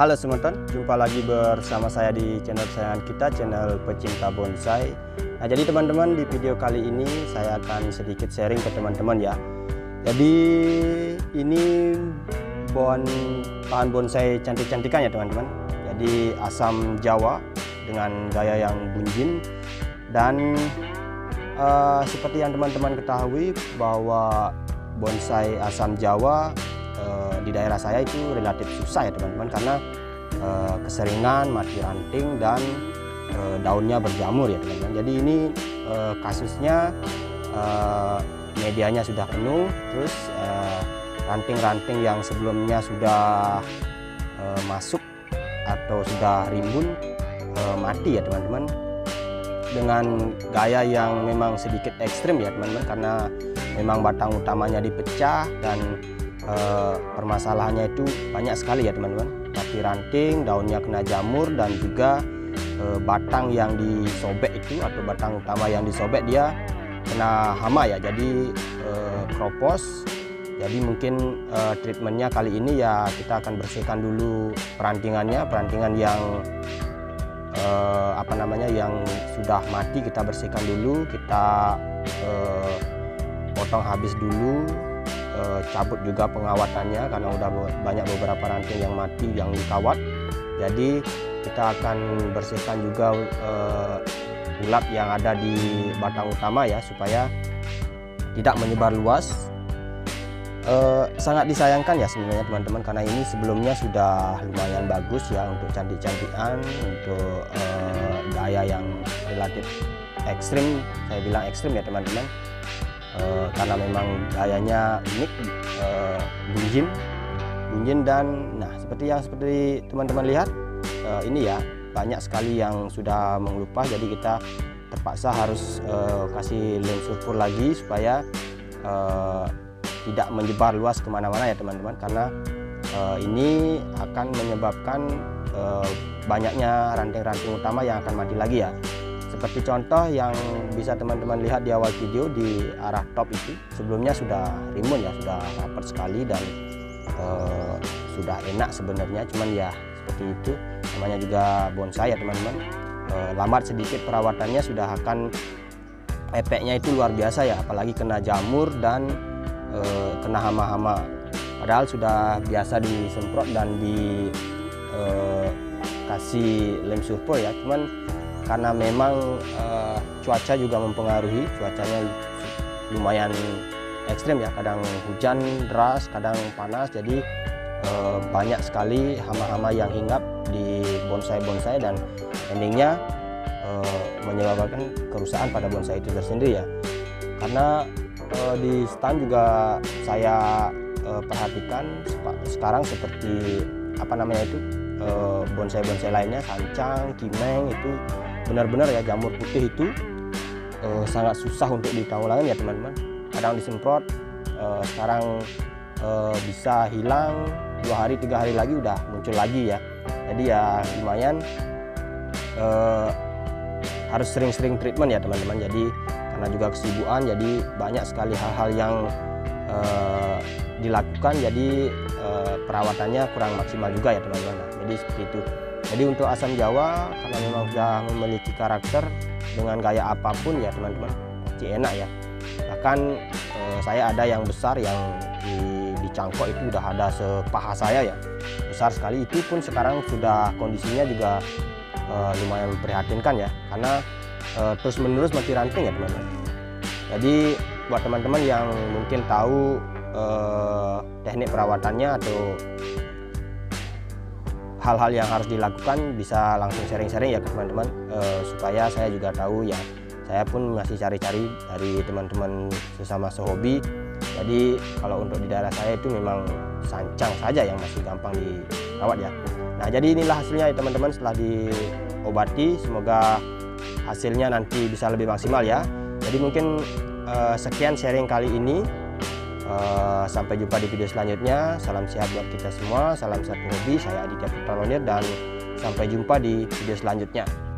Halo teman-teman, jumpa lagi bersama saya di channel kesayangan kita, channel pecinta bonsai. Nah, jadi teman-teman di video kali ini saya akan sedikit sharing ke teman-teman ya. Jadi ini bon bahan bonsai cantik-cantikan ya teman-teman. Jadi asam Jawa dengan gaya yang bunjin dan uh, seperti yang teman-teman ketahui bahwa bonsai asam Jawa uh, di daerah saya itu relatif susah ya teman-teman karena uh, keseringan mati ranting dan uh, daunnya berjamur ya teman-teman. Jadi ini uh, kasusnya uh, medianya sudah penuh, terus ranting-ranting uh, yang sebelumnya sudah uh, masuk atau sudah rimbun uh, mati ya teman-teman dengan gaya yang memang sedikit ekstrim ya teman-teman karena memang batang utamanya dipecah dan e, permasalahannya itu banyak sekali ya teman-teman. Mati ranting daunnya kena jamur dan juga e, batang yang disobek itu atau batang utama yang disobek dia kena hama ya. Jadi e, kropos. Jadi mungkin e, treatmentnya kali ini ya kita akan bersihkan dulu perantingannya. Perantingan yang uh, apa namanya yang sudah mati kita bersihkan dulu. Kita uh, potong habis dulu cabut juga pengawatannya karena udah banyak beberapa ranting yang mati yang dikawat. Jadi kita akan bersihkan juga uh, ulat yang ada di batang utama ya supaya tidak menyebar luas. Uh, sangat disayangkan ya sebenarnya teman-teman karena ini sebelumnya sudah lumayan bagus ya untuk cantik-cantikan untuk uh, gaya yang relatif ekstrim saya bilang ekstrim ya teman-teman uh, karena memang gayanya unik uh, bunjin. Bunjin dan nah seperti yang seperti teman-teman lihat uh, ini ya banyak sekali yang sudah mengelupas jadi kita terpaksa harus kasih lem sulfur lagi supaya tidak menyebar luas ke mana-mana ya teman-teman. Karena ini akan menyebabkan banyaknya ranting-ranting utama yang akan mati lagi ya seperti contoh yang bisa teman-teman lihat di awal video di arah top itu sebelumnya sudah rimbun ya sudah rapat sekali dan uh, sudah enak sebenarnya cuman ya seperti itu. Namanya juga bonsai ya teman-teman. Uh, lambat sedikit perawatannya sudah akan efeknya itu luar biasa ya apalagi kena jamur dan eh, kena hama-hama. Padahal sudah biasa disemprot dan dikasih eh, lem sulfur ya cuman karena memang eh, cuaca juga mempengaruhi cuacanya lumayan ekstrim ya. Kadang hujan deras kadang panas. Jadi eh, banyak sekali hama-hama yang hinggap di bonsai-bonsai dan endingnya eh, menyebabkan kerusakan pada bonsai itu tersendiri ya. Karena uh, di stand juga saya uh, perhatikan sekarang seperti apa namanya itu uh, bonsai-bonsai lainnya sancang, kimeng itu benar-benar ya jamur putih itu uh, sangat susah untuk ditanggulangi ya teman-teman. Kadang disemprot, uh, sekarang uh, bisa hilang dua hari tiga hari lagi udah muncul lagi ya. Jadi ya lumayan uh, harus sering-sering treatment ya teman-teman. Jadi karena juga kesibukan jadi banyak sekali hal-hal yang uh, dilakukan jadi uh, perawatannya kurang maksimal juga ya teman-teman jadi seperti itu jadi untuk asam jawa karena memang sudah memiliki karakter dengan gaya apa pun ya teman-teman pasti enak ya. Bahkan uh, saya ada yang besar yang di, di cangkok itu udah ada sepaha saya ya. Besar sekali. Itu pun sekarang sudah kondisinya juga uh, lumayan memprihatinkan ya. Karena uh, terus menerus mati ranting ya teman-teman. Jadi buat teman-teman yang mungkin tahu uh, teknik perawatannya atau hal-hal yang harus dilakukan bisa langsung sharing-sharing ya ke teman-teman uh, supaya saya juga tahu ya saya pun masih cari-cari dari teman-teman sesama sehobi. Jadi kalau untuk di daerah saya itu memang sancang saja yang masih gampang dirawat ya. Nah jadi inilah hasilnya ya teman-teman setelah diobati. Semoga hasilnya nanti bisa lebih maksimal ya. Jadi mungkin uh, sekian sharing kali ini uh, sampai jumpa di video selanjutnya. Salam sehat buat kita semua. Salam sehat hobi saya Aditya Putra dan sampai jumpa di video selanjutnya